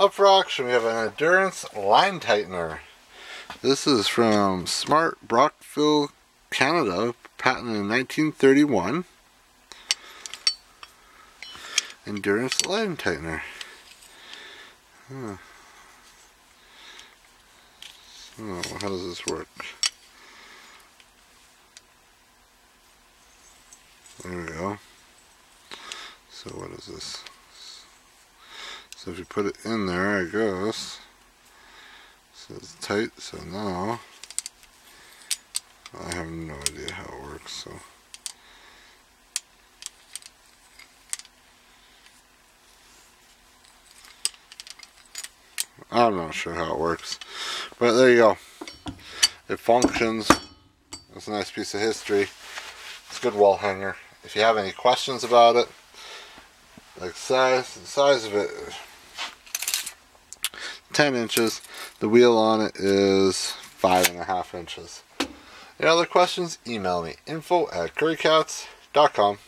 Up for auction, we have an Endurance Line Tightener. This is from Smart Brockville, Canada, patented in 1931. Endurance Line Tightener. Huh. Oh, how does this work? There we go. So what is this? So if you put it in there, it goes. So it's tight, so now I have no idea how it works, so I'm not sure how it works. But there you go. It functions. It's a nice piece of history. It's a good wall hanger. If you have any questions about it, like size, the size of it, 10 inches. The wheel on it is five and a half inches. Any other questions? Email me info at kurycats.com.